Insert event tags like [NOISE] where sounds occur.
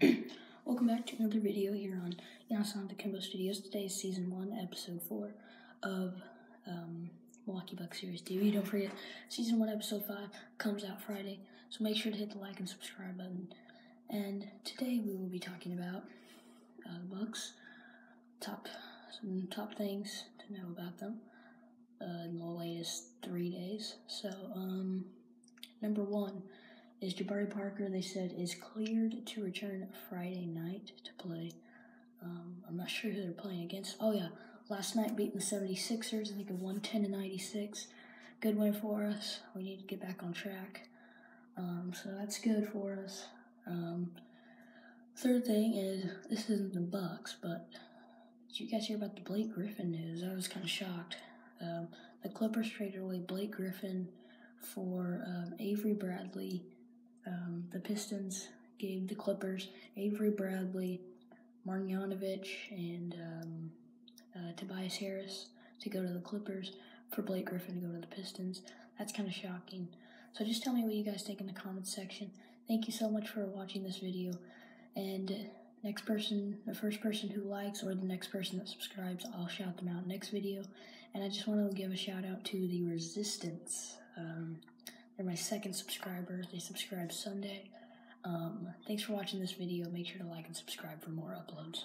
[CLEARS THROAT] Welcome back to another video here on Giannis Antetokounmpo Studios. Today is season one, episode four of um, Milwaukee Bucks Series TV. Don't forget, season one, episode five comes out Friday, so make sure to hit the like and subscribe button. And today we will be talking about uh, the Bucks, top some top things to know about them uh, in the latest three days. So, um, number one is Jabari Parker, they said, is cleared to return Friday night to play. Um, I'm not sure who they're playing against. Oh, yeah. Last night beating the 76ers, I think of 110 to 96. Good win for us. We need to get back on track. Um, so that's good for us. Um, third thing is this isn't the Bucks, but did you guys hear about the Blake Griffin news? I was kind of shocked. Um, the Clippers traded away Blake Griffin for um, Avery Bradley um, the Pistons gave the Clippers Avery Bradley, Marjanovic, and um, uh, Tobias Harris to go to the Clippers for Blake Griffin to go to the Pistons. That's kind of shocking. So just tell me what you guys think in the comments section. Thank you so much for watching this video. And next person, the first person who likes or the next person that subscribes, I'll shout them out next video. And I just want to give a shout out to the Resistance. Um, they're my second subscriber. They subscribe Sunday. Um, thanks for watching this video. Make sure to like and subscribe for more uploads.